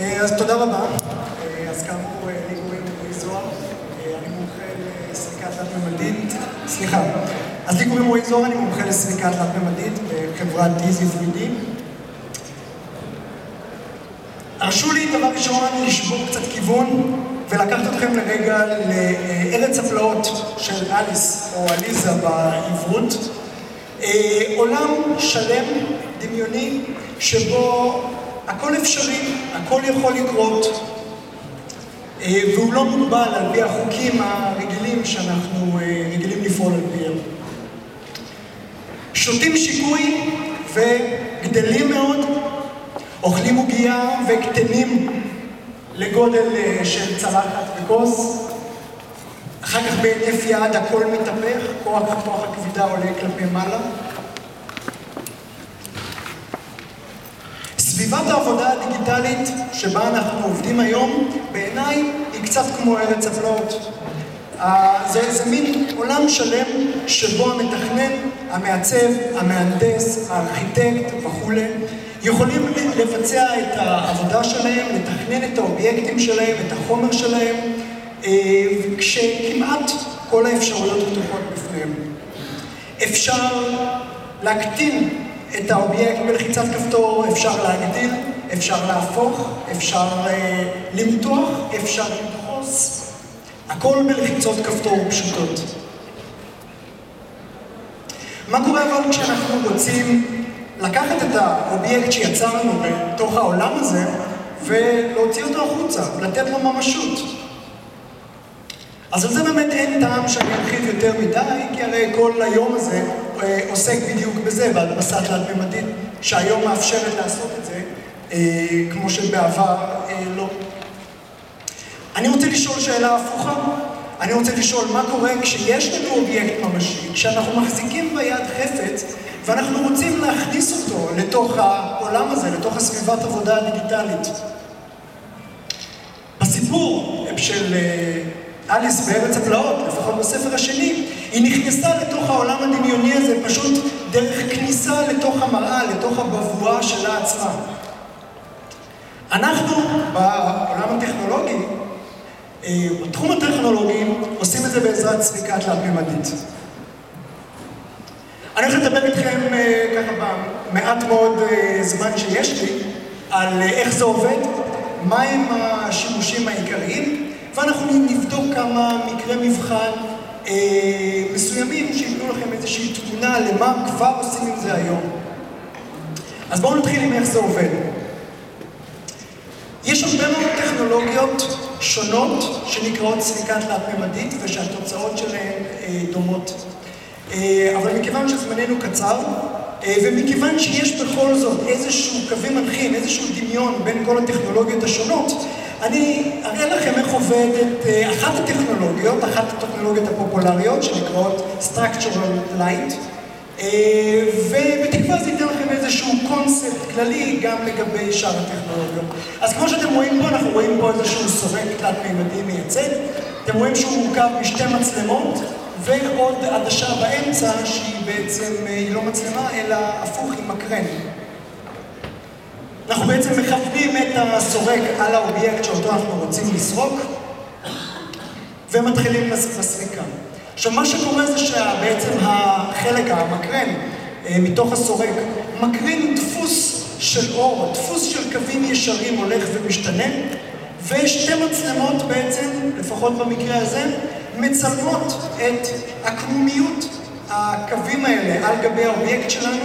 אה, אז תודה רבה. אה, אז כאמור, אה, לי קוראים רועי זוהר, אני מומחה לסריקה תלת-ממדית, סליחה, אז לי קוראים רועי זוהר, אני מומחה לסריקה תלת-ממדית בחברת איזי 3D. הרשו לי דבר ראשון לשבור קצת כיוון ולקחת אתכם לרגע לארץ הפלאות של אליס, או עליזה בעברות. עולם שלם, דמיוני, שבו הכל אפשרי, הכל יכול לקרות, אה, והוא לא מוגבל על פי החוקים הרגילים שאנחנו אה, רגילים לפעול על פיהם. שותים שיקוי וגדלים מאוד, אוכלים עוגייה וקטנים לגודל של צלחת וכוס, אחר כך בהינף יד הכל מתהפך, כוח, כוח הכבידה עולה כלפי מעלה. סביבת העבודה הדיגיטלית שבה אנחנו עובדים היום, בעיניי היא קצת כמו ארץ הפלאות. זה, זה מין עולם שלם שבו המתכנן, המעצב, המהנדס, הארכיטקט וכולי יכולים לבצע את העבודה שלהם, לתכנן את האובייקטים שלהם, את החומר שלהם, אה, כשכמעט כל האפשרויות פתוחות בפניהם. אפשר להקטין את האובייקט בלחיצת כפתור, אפשר להגדיל, אפשר להפוך, אפשר אה, למתוח, אפשר לדחוס, הכל בלחיצות כפתור פשוטות. מה קורה אבל כשאנחנו רוצים לקחת את האובייקט שיצרנו בתוך העולם הזה ולהוציא אותו החוצה, לתת לו ממשות? אז על זה באמת אין טעם שאני ארחיב יותר מדי, כי הרי כל היום הזה עוסק בדיוק בזה, בהדפסה תלת-ממדית, שהיום מאפשרת לעשות את זה, אה, כמו שבעבר אה, לא. אני רוצה לשאול שאלה הפוכה. אני רוצה לשאול מה קורה כשיש לנו אובייקט ממשי, כשאנחנו מחזיקים ביד חפץ ואנחנו רוצים להכניס אותו לתוך העולם הזה, לתוך הסביבת עבודה הדיגיטלית. בסיפור של אליס בארץ הפלאות, לפחות בספר השני, היא נכנסה לתוך העולם הדמיוני הזה פשוט דרך כניסה לתוך המראה, לתוך הבבואה שלה עצמה. אנחנו בעולם הטכנולוגי, אה, בתחום הטכנולוגי, עושים את זה בעזרת סריקה תלת-ממדית. אני הולך לדבר איתכם אה, ככה במעט מאוד אה, זמן שיש לי על איך זה עובד, מהם השימושים העיקריים, ואנחנו נבדוק כמה מקרי מבחן אה, מסוימים שייתנו לכם איזושהי תמונה למה כבר עושים עם זה היום. אז בואו נתחיל עם איך זה עובד. יש הרבה מאוד טכנולוגיות שונות שנקראות סריקה תלת-ממדית ושהתוצאות שלהן אה, דומות. אה, אבל מכיוון שזמננו קצר, אה, ומכיוון שיש בכל זאת איזשהו קווים מנחים, איזשהו דמיון בין כל הטכנולוגיות השונות, אני אראה לכם איך עובדת אה, אחת הטכנולוגיות, אחת הטכנולוגיות הפופולריות שנקראות Structural Light, אה, ובתקווה זה ייתן לכם איזשהו קונספט כללי גם לגבי שאר הטכנולוגיות. אז כמו שאתם רואים פה, אנחנו רואים פה איזשהו סורק תלת-מימדי מייצג. אתם רואים שהוא מורכב משתי מצלמות ועוד עדשה באמצע שהיא בעצם, אה, היא לא מצלמה, אלא הפוך, היא מקרן. אנחנו בעצם מכוונים את הסורק על האובייקט שאותו אנחנו רוצים לסרוק ומתחילים בסריקה. עכשיו, מה שקורה זה שבעצם החלק, המקרן, אה, מתוך הסורק, מקרין דפוס של אור, דפוס של קווים ישרים הולך ומשתנה, ושתי מצלמות בעצם, לפחות במקרה הזה, מצלמות את עקמומיות הקווים האלה על גבי האובייקט שלנו,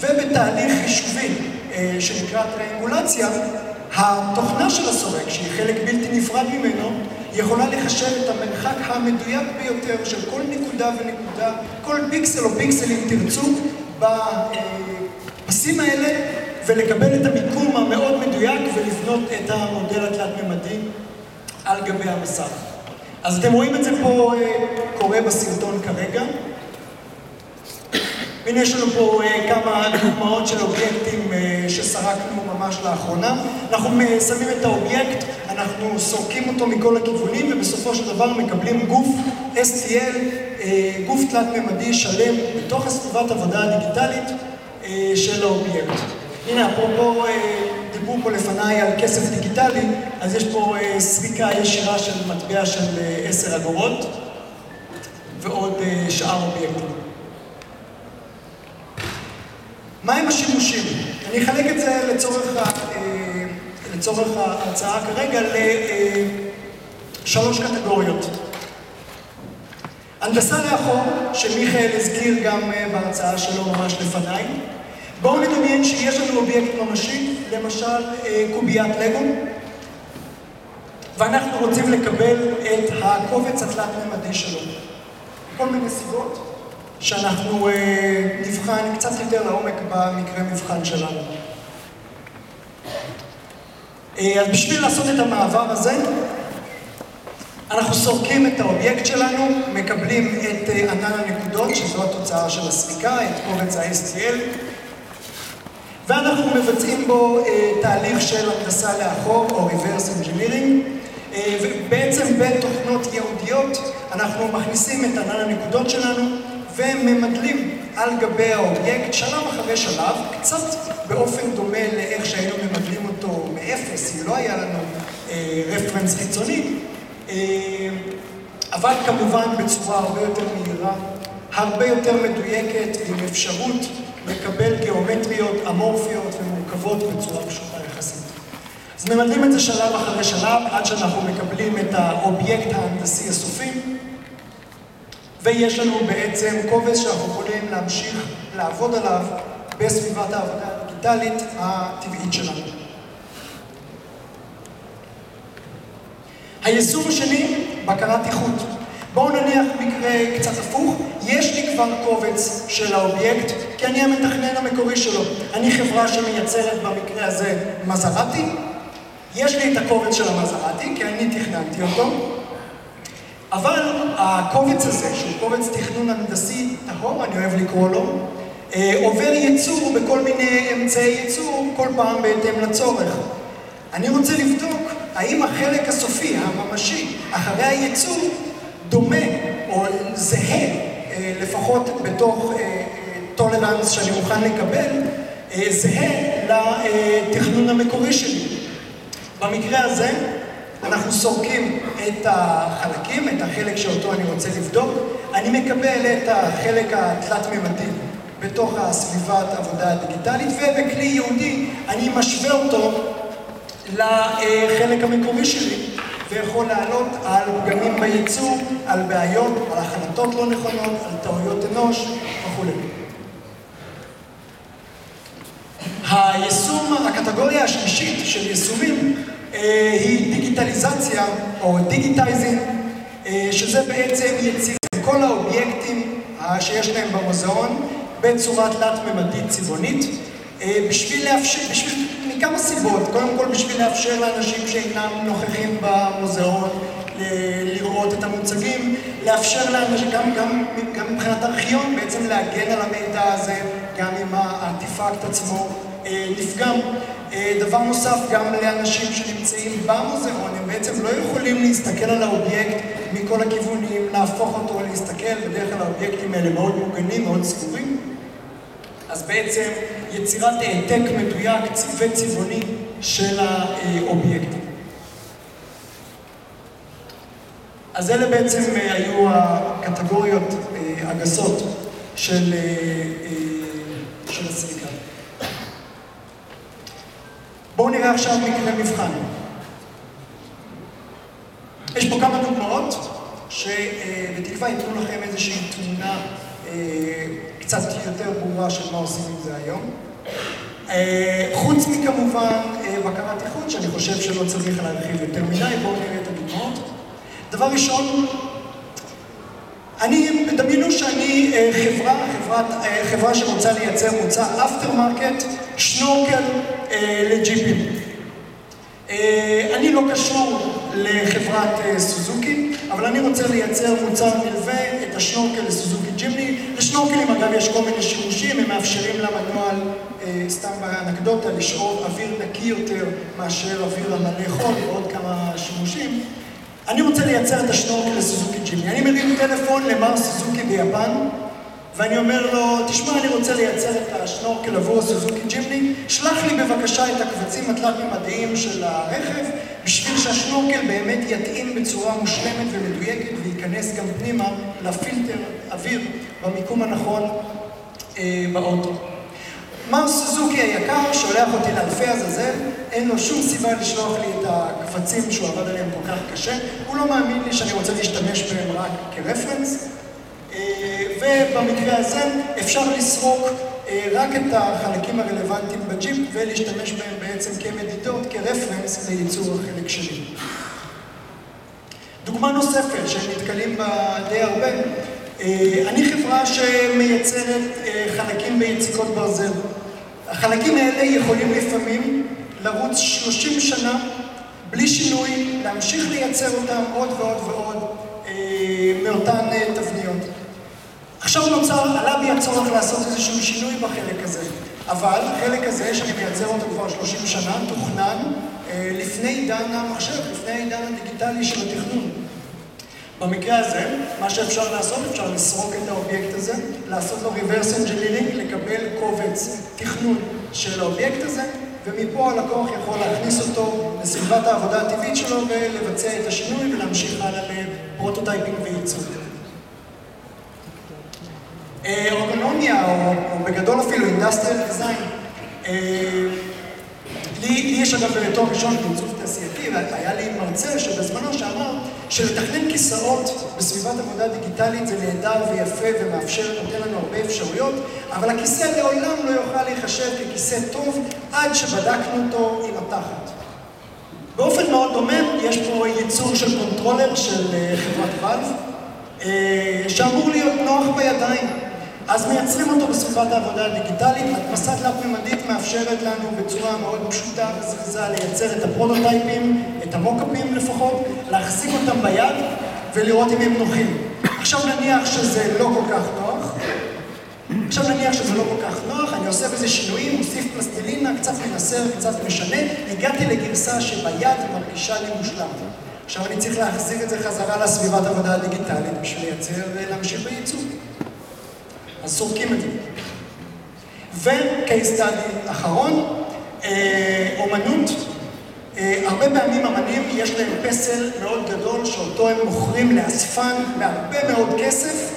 ובתהליך חישובי שנקרא טריאנגולציה, התוכנה של הסורק, שהיא חלק בלתי נפרד ממנו, יכולה לחשב את המרחק המדויק ביותר של כל נקודה ונקודה, כל פיקסל או פיקסל אם תרצו, בפסים האלה, ולקבל את המיקום המאוד מדויק ולבנות את המודל התלת-ממדי על גבי המסך. אז אתם רואים את זה פה אה, קורה בסרטון כרגע. והנה יש לנו פה אה, כמה דוגמאות של אובייקטים אה, שסרקנו ממש לאחרונה. אנחנו שמים את האובייקט, אנחנו סורקים אותו מכל הכיוונים, ובסופו של דבר מקבלים גוף STL, אה, גוף תלת-ממדי שלם, בתוך הסביבת עבודה הדיגיטלית של האובייקט. הנה, אפרופו, דיברו פה לפני לפניי על כסף דיגיטלי, אז יש פה סריקה ישירה של מטבע של עשר אגורות ועוד שאר אובייקטים. מהם השימושים? אני אחלק את זה לצורך, ההרצאה כרגע לשלוש קטגוריות. הנדסה לאחור, שמיכאל הזכיר גם בהרצאה שלו ממש לפניי. בואו נדמיין שיש לנו אובייקט ממשי, למשל קוביית לגו, ואנחנו רוצים לקבל את הקובץ התלת-ממדי שלו. כל מיני סיבות שאנחנו נבחן קצת יותר לעומק במקרה מבחן שלנו. אז בשביל לעשות את המעבר הזה, אנחנו סורקים את האובייקט שלנו, מקבלים את ענן הנקודות, שזו התוצאה של הסריקה, את קובץ ה-STL, ואנחנו מבצעים בו תהליך של הנדסה לאחור, או reverse engineering, ובעצם בתוכנות ייעודיות אנחנו מכניסים את ענן הנקודות שלנו וממדלים על גבי האובייקט שלב אחרי שלב, קצת באופן דומה לאיך שהיינו ממדלים אותו מאפס, אם לא היה לנו רפרנס חיצוני, אבל כמובן בצורה הרבה יותר מהירה, הרבה יותר מדויקת, עם אפשרות לקבל גיאומטריות אמורפיות ומורכבות בצורה פשוטה יחסית. אז ממדלים את זה שלב אחרי שלב, עד שאנחנו מקבלים את האובייקט ההנדסי הסופי, ויש לנו בעצם קובץ שאנחנו יכולים להמשיך לעבוד עליו בסביבת העבודה הדיגיטלית הטבעית שלנו. היישום השני, בקרת איכות. בואו נניח מקרה קצת הפוך, יש לי כבר קובץ של האובייקט, כי אני המתכנן המקורי שלו. אני חברה שמייצרת במקרה הזה מזרטי, יש לי את הקובץ של המזרטי, כי אני תכננתי אותו, אבל הקובץ הזה, שהוא קובץ תכנון הנדסי טהור, אני אוהב לקרוא לו, עובר ייצור בכל מיני אמצעי ייצור, כל פעם בהתאם לצורך. אני רוצה לבדוק האם החלק הסופי, הממשי, אחרי הייצור, דומה או זהה, לפחות בתוך טולרנס שאני מוכן לקבל, זהה לתכנון המקורי שלי. במקרה הזה אנחנו סורקים את החלקים, את החלק שאותו אני רוצה לבדוק, אני מקבל את החלק התלת-ממדי בתוך הסביבת עבודה הדיגיטלית, ובכלי ייעודי אני משווה אותו לחלק המקורי שלי, ויכול לעלות על פגמים בייצור, על בעיות, על החלטות לא נכונות, על טעויות אנוש וכו'. היישום, הקטגוריה השלישית של יישומים היא דיגיטליזציה או digitizing, שזה בעצם יצירת כל האובייקטים שיש להם במוזיאון בצורה תלת-ממדית צבעונית, בשביל לאפשר, בשביל, מכמה סיבות, קודם כל בשביל לאפשר לאנשים שאינם נוכחים במוזיאון לראות את המוצגים, לאפשר לאנשים, גם, גם, גם מבחינת ארכיון, בעצם להגן על המידע הזה, גם אם הארטיפקט עצמו נפגם. דבר נוסף, גם לאנשים שנמצאים במוזיאון, הם בעצם לא יכולים להסתכל על האובייקט מכל הכיוונים, להפוך אותו, להסתכל, בדרך כלל האובייקטים האלה מאוד מוגנים, מאוד סגורים. אז בעצם יצירת העתק מדויק וצבעוני של האובייקטים. אז אלה בעצם היו הקטגוריות הגסות של הסריקה. בואו נראה עכשיו מקרה מבחן. יש פה כמה דוגמאות שבתקווה ייתנו לכם איזושהי תמונה קצת יותר ברורה של מה עושים עם זה היום. חוץ מכמובן בקרת איכות, שאני חושב שלא צריך להרחיב יותר מדי, בואו נראה את הדוגמאות. דבר ראשון, אני, דמיינו שאני חברה, חברת, חברה שרוצה לייצר מוצר aftermarket, שנורקל לג'יפים. אני לא קשור לחברת סוזוקי, אבל אני רוצה לייצר מוצר נלווה, את השנורקל לסוזוקי ג'ימני. לשנורקלים אגב יש כל מיני שימושים, הם מאפשרים למנוע, סתם באנקדוטה, לשאוב אוויר נקי יותר מאשר אוויר המלא חול ועוד כמה שימושים. אני רוצה לייצר את השנורקל לסוזוקי ג'ימני. אני מרים טלפון למר סוזוקי ביפן, ואני אומר לו, תשמע, אני רוצה לייצר את השנורקל עבור סוזוקי ג'ימני, שלח לי בבקשה את הקבצים התלת-ממדיים של הרכב, בשביל שהשנורקל באמת יתאים בצורה מושלמת ומדויקת וייכנס גם פנימה לפילטר אוויר במיקום הנכון אה, באוטו. מר סוזוקי היקר? שולח אותי לאלפי עזאזל, אין לו שום סיבה לשלוח לי את הקבצים שהוא עבד עליהם כל כך קשה, הוא לא מאמין לי שאני רוצה להשתמש בהם רק כרפרנס, ובמקרה הזה אפשר לסרוק אה, רק את החלקים הרלוונטיים בג'יפ ולהשתמש בהם בעצם כמדידות, כרפרנס לייצור החלק שלי. דוגמה נוספת שנתקלים בה די הרבה, אה, אני חברה שמייצרת חלקים ביציקות ברזל. החלקים האלה יכולים לפעמים לרוץ 30 שנה בלי שינוי, להמשיך לייצר אותם עוד ועוד ועוד מאותן תבניות. עכשיו נוצר, עלה בי הצורך לעשות איזשהו שינוי בחלק הזה, אבל החלק הזה, שאני מייצר אותו כבר 30 שנה, תוכנן לפני עידן המחשב, לפני העידן הדיגיטלי של התכנון. במקרה הזה, מה שאפשר לעשות, אפשר לסרוק את האובייקט הזה, לעשות לו reverse engineering, לקבל קובץ תכנון של האובייקט הזה, ומפה הלקוח יכול להכניס אותו לסביבת העבודה הטבעית שלו ולבצע את השינוי ולהמשיך הלאה ל prototyping וייצור. ארגונומיה, או בגדול אפילו industrial design. לי יש אגב תואר ראשון בעיצוב תעשייתי, והיה לי מרצה שבזמנו שאמר שלתכנן כיסאות בסביבת עבודה דיגיטלית זה נהדר ויפה ומאפשר, נותן לנו הרבה אפשרויות, אבל הכיסא לעולם לא יוכל להיחשב ככיסא טוב עד שבדקנו אותו עם התחת. באופן מאוד דומה, יש פה ייצור של controller של חברת Valve, שאמור להיות נוח בידיים. אז מייצרים אותו בסביבת העבודה הדיגיטלית, הדפסה תלת-ממדית מאפשרת לנו בצורה מאוד פשוטה וזריזה לייצר את הפרוטוטייפים, את המוקאפים לפחות, להחזיק אותם ביד ולראות אם הם נוחים. עכשיו נניח שזה לא כל כך נוח, עכשיו נניח שזה לא כל כך נוח, אני עושה בזה שינויים, מוסיף פלסטלינה, קצת מנסר, קצת משנה, הגעתי לגרסה שביד מרגישה לי מושלם. עכשיו אני צריך להחזיר את זה חזרה לסביבת עבודה הדיגיטלית בשביל לייצר ולהמשיך בייצור. אז סורקים את זה. ו-case study אחרון, אומנות. הרבה פעמים אמנים יש להם פסל מאוד גדול שאותו הם מוכרים לאספן בהרבה מאוד כסף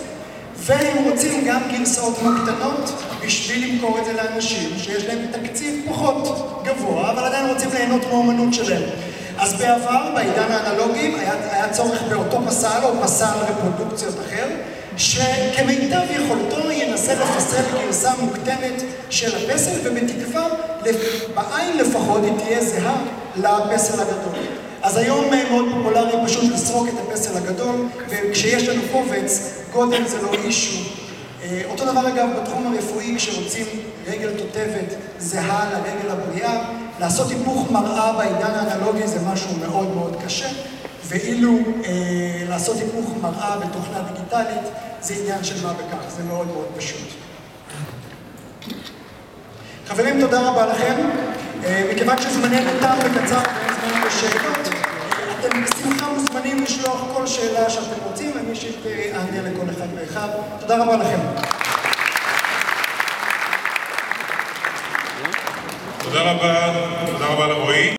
והם רוצים גם גרסאות מוקטנות בשביל למכור את זה לאנשים שיש להם תקציב פחות גבוה אבל עדיין רוצים ליהנות מהאומנות שלהם. אז בעבר, בעידן האנלוגי, היה צורך באותו פסל או פסל רפרודוקציות אחר שכמיטב יכולתו ינסה לפסל גרסה מוקטנת של הפסל ובתקווה, בעין לפחות, היא תהיה זהה לפסל הגדול. אז היום מאוד פופולרי פשוט לסרוק את הפסל הגדול וכשיש לנו קובץ, גודל זה לא אישו. אותו דבר אגב בתחום הרפואי כשרוצים רגל תותבת זהה לרגל הבריאה, לעשות היפוך מראה בעידן האנלוגי זה משהו מאוד מאוד קשה ואילו לעשות היפוך מראה בתוכנה דיגיטלית זה עניין של מה בכך, זה מאוד מאוד פשוט. חברים, תודה רבה לכם. מכיוון שזמננו תם וקצר ואין זמן לשאלות, אתם בשמחה מוזמנים לשלוח כל שאלה שאתם רוצים, אני אישית אענה לכל אחד ואחד. תודה רבה לכם. תודה רבה, תודה רבה לרועי.